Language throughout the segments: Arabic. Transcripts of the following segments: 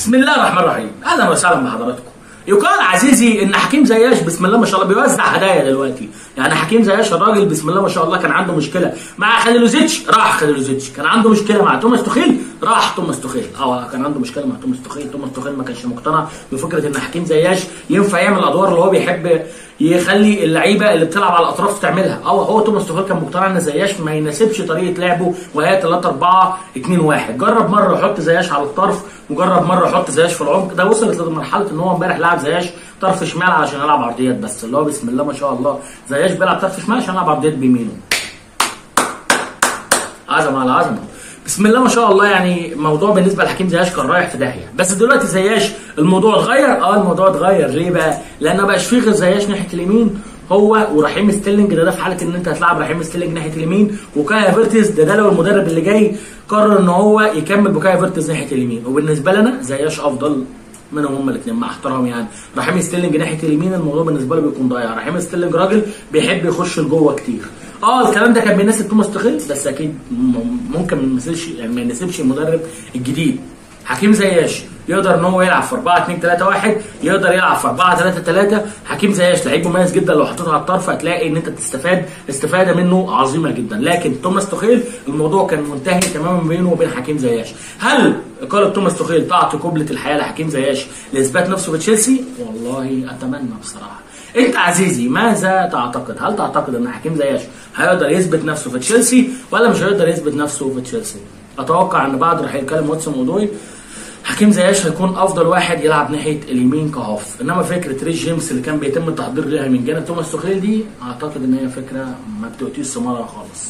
بسم الله الرحمن الرحيم. أهلا وسهلا بحضراتكم يقال عزيزي إن حكيم زياش بسم الله ما شاء الله بيوزع هدايا دلوقتي. يعني حكيم زياش الراجل بسم الله ما شاء الله كان عنده مشكلة. مع خليلوزيتش راح خليلوزيتش. كان عنده مشكلة مع توماس توخيل راح توماس توخيل. آه كان عنده مشكلة مع توماس توخيل. توماس توخيل ما كانش مقتنع بفكرة إن حكيم زياش ينفع يعمل الادوار اللي هو بيحب يخلي اللعيبة اللي بتلعب على الأطراف تعملها. آه هو توماس توخيل كان مقتنع إن زياش ما يناسبش طريقة لعبه وهي 3 4 2 1 جرب مرة يحط زياش على الطرف وجرب مرة يحط زياش في العمق. ده وصلت لمرحلة إن هو امبارح لعب زياش طرف شمال علشان يلعب عرضيات بس. اللي هو بسم الله ما شاء الله. زياش بيلعب طرف شمال عشان يلعب عرضيات بيمينه. عظمه على عظمه بسم الله ما شاء الله يعني موضوع بالنسبة لحكيم زياش كان رايح في داهية. بس دلوقتي زياش الموضوع اتغير؟ آه الموضوع اتغير. ليه بقى؟ لأن ما بقاش فيه غير زياش ناحية اليمين. هو ورحيم ستيلينج ده, ده في حالة إن أنت هتلعب رحيم ستيلينج ناحية اليمين. وكاي هافيرتز ده ده لو المدرب اللي جاي قرر إن هو يكمل بكاي هافيرتز ناحية اليمين. وبالنسبة لنا زياش أفضل؟ منهم هما الاثنين. مع احترامي يعني. رحيم ستيلينج ناحية اليمين الموضوع بالنسبة له بيكون ضايع. رحيم ستيلينج راجل بيحب يخش لجوه كتير. آه الكلام ده كان بيناسب توماس توخيل بس أكيد ممكن ما يعني ما يناسبش المدرب الجديد. حكيم زياش يقدر ان هو يلعب في 4 2 3 1 يقدر يلعب في 4 3 3 حكيم زياش لعيب مميز جدا. لو حطيته على الطرف هتلاقي إن أنت تستفاد استفادة منه عظيمة جدا. لكن توماس توخيل الموضوع كان منتهي تماما بينه وبين حكيم زياش هل إقالة توماس توخيل تعطي قبلة الحياة لحكيم زياش لإثبات نفسه في تشيلسي والله أتمنى بصراحة. أنت عزيزي ماذا تعتقد؟ هل تعتقد إن حكيم زياش هيقدر يثبت نفسه في تشيلسي ولا مش هيقدر يثبت نفسه في تشيلسي؟ أتوقع إن بعد رحيل كالوم هدسون أودوي حكيم زياش هيكون أفضل واحد يلعب ناحية اليمين ك half. إنما فكرة ريس جيمس اللي كان بيتم التحضير ليها من جانب توماس توخيل دي أعتقد إن هي فكرة ما بتؤتيش ثمارها خالص.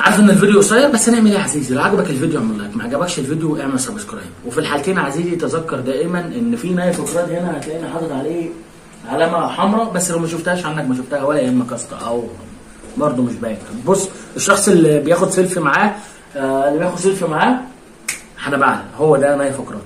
عارف إن الفيديو قصير؟ بس نعمل إيه يا عزيزي؟ لو عجبك الفيديو اعمل like ما عجبكش الفيديو اعمل subscribe. وفي الحالتين عزيزي تذكر دايما إن في نايف أكرد هنا هتلاقيني حاطط عليه علامة حمراء بس لو ما شفتهاش عنك ما شفتها ولا يهمك اسطى أو برضه مش باين. بص الشخص اللي بياخد سيلفي معاه آه اللي بياخد سيلفي معاه هنبعل هو ده نايف أكرد